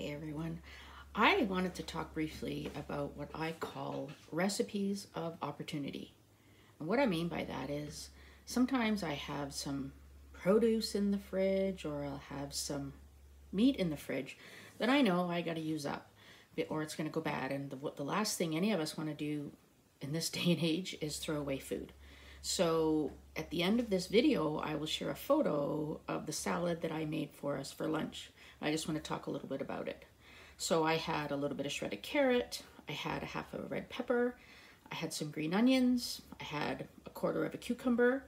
Hey everyone. I wanted to talk briefly about what I call recipes of opportunity. And what I mean by that is sometimes I have some produce in the fridge or I'll have some meat in the fridge that I know I got to use up or it's going to go bad. And the, the last thing any of us want to do in this day and age is throw away food. So at the end of this video, I will share a photo of the salad that I made for us for lunch. I just want to talk a little bit about it. So I had a little bit of shredded carrot, I had a half of a red pepper, I had some green onions, I had a quarter of a cucumber,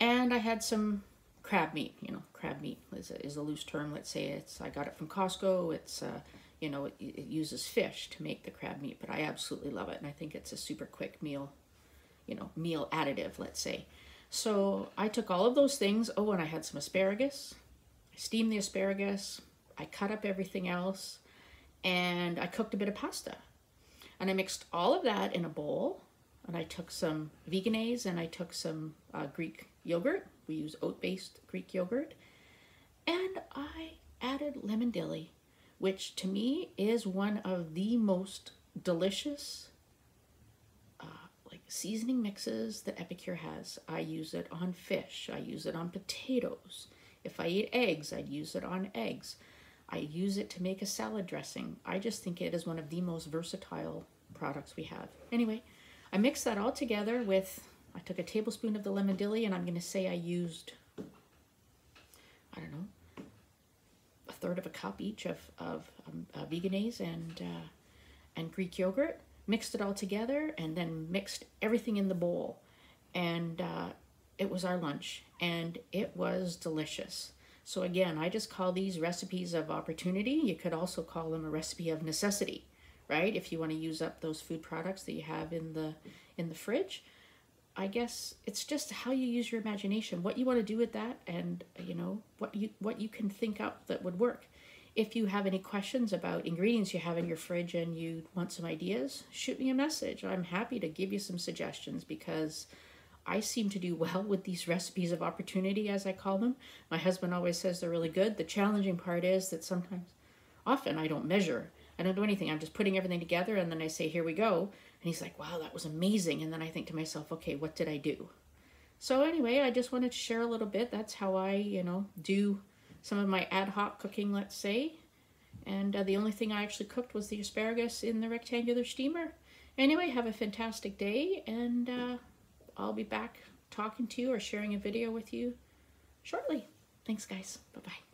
and I had some crab meat. You know, crab meat is a, is a loose term. Let's say it's, I got it from Costco. It's, uh, you know, it, it uses fish to make the crab meat, but I absolutely love it. And I think it's a super quick meal, you know, meal additive, let's say. So I took all of those things. Oh, and I had some asparagus. I steamed the asparagus. I cut up everything else and I cooked a bit of pasta. And I mixed all of that in a bowl and I took some Vegenaise and I took some uh, Greek yogurt. We use oat-based Greek yogurt. And I added lemon dilly, which to me is one of the most delicious seasoning mixes that Epicure has. I use it on fish. I use it on potatoes. If I eat eggs, I'd use it on eggs. I use it to make a salad dressing. I just think it is one of the most versatile products we have. Anyway, I mixed that all together with, I took a tablespoon of the lemon dilly and I'm going to say I used, I don't know, a third of a cup each of, of um, uh, Vegenaise and, uh, and Greek yogurt. Mixed it all together and then mixed everything in the bowl. And uh, it was our lunch and it was delicious. So again, I just call these recipes of opportunity. You could also call them a recipe of necessity, right? If you want to use up those food products that you have in the in the fridge. I guess it's just how you use your imagination, what you want to do with that and you know, what you what you can think up that would work. If you have any questions about ingredients you have in your fridge and you want some ideas, shoot me a message. I'm happy to give you some suggestions because I seem to do well with these recipes of opportunity, as I call them. My husband always says they're really good. The challenging part is that sometimes, often, I don't measure. I don't do anything. I'm just putting everything together and then I say, here we go. And he's like, wow, that was amazing. And then I think to myself, okay, what did I do? So anyway, I just wanted to share a little bit. That's how I, you know, do some of my ad hoc cooking, let's say. And uh, the only thing I actually cooked was the asparagus in the rectangular steamer. Anyway, have a fantastic day and uh, I'll be back talking to you or sharing a video with you shortly. Thanks, guys. Bye-bye.